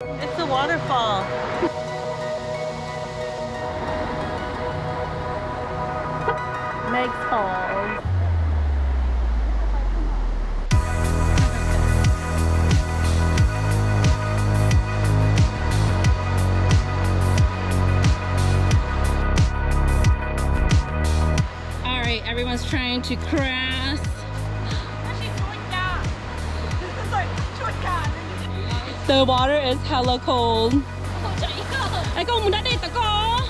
It's a waterfall. Meigs Falls. All right, everyone's trying to cross. The water is hella cold. Ai con muốn đã đi ta có.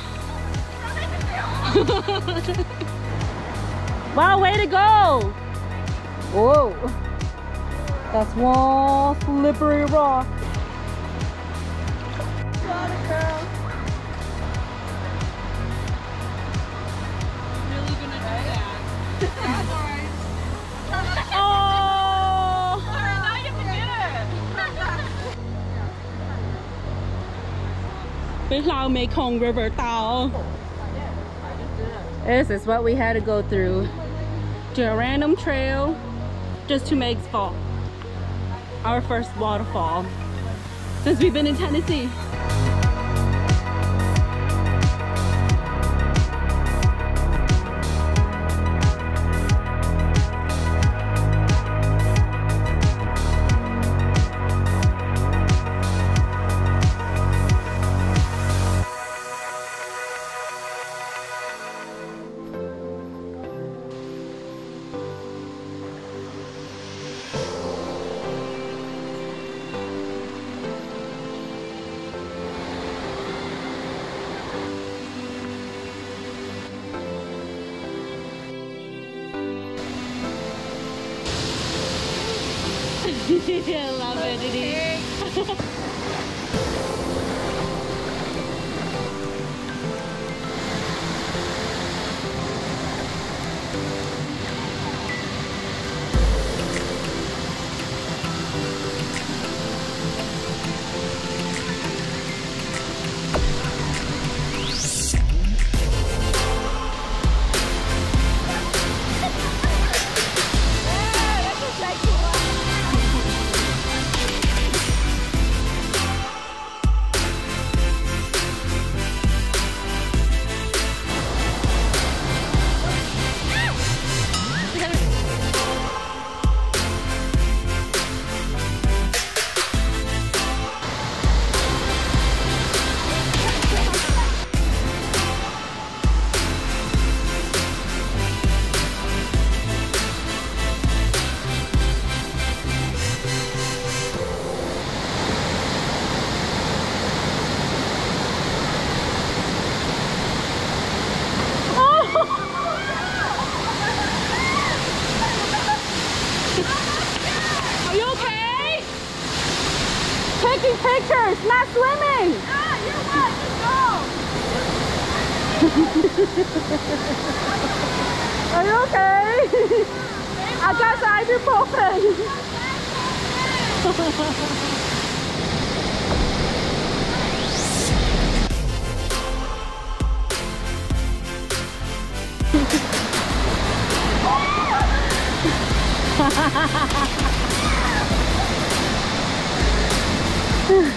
Wow, way to go! Whoa. That's one slippery rock. Below Mekong River Tao. This is what we had to go through. To a random trail just to Meigs Fall. Our first waterfall since we've been in Tennessee. I love it. Are you Taking pictures, not swimming. Are you okay? I got ibuprofen.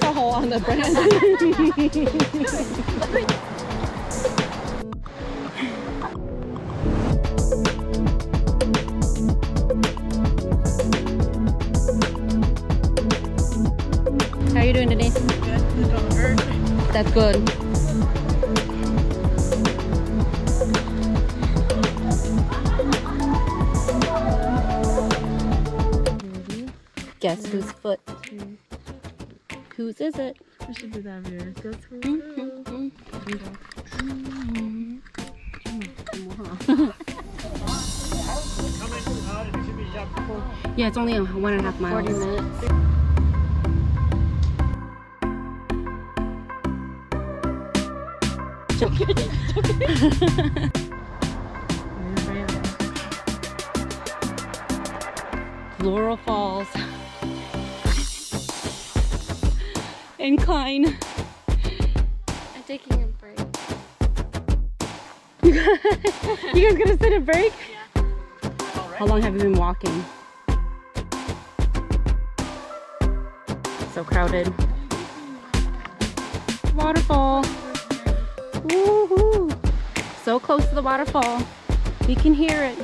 tao hồ ăn the brand. How are you doing today? That's good. Guess whose foot? Whose is it? We should do that here. Mm-hmm. Go mm-hmm. Yeah, it's only a one and a half miles. 40 minutes. joking. Laurel Falls. Incline. I'm taking a break. you guys gonna sit a break? Yeah. How long have you been walking? So crowded. Waterfall. Woohoo! So close to the waterfall. We can hear it.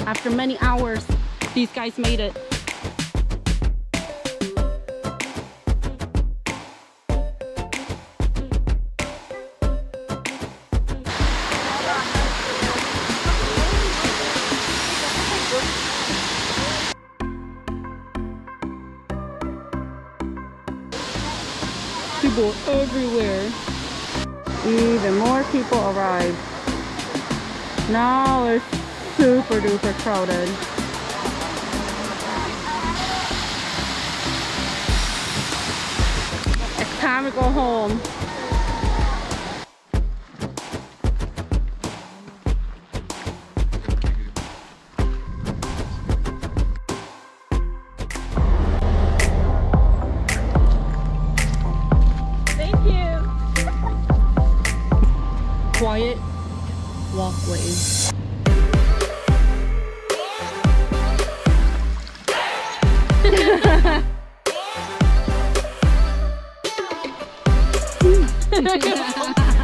After many hours, these guys made it. People everywhere. Even more people arrived. Now it's super duper crowded. It's time to go home. Quiet walkway.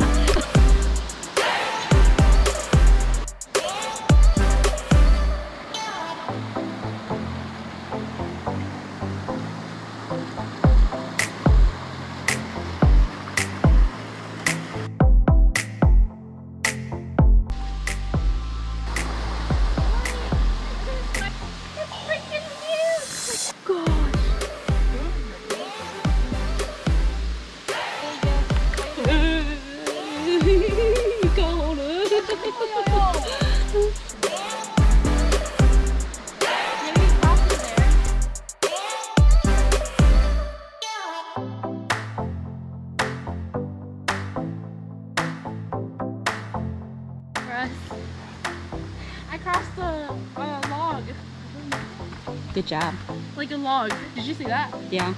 Good job. Like a log. Did you see that? Yeah.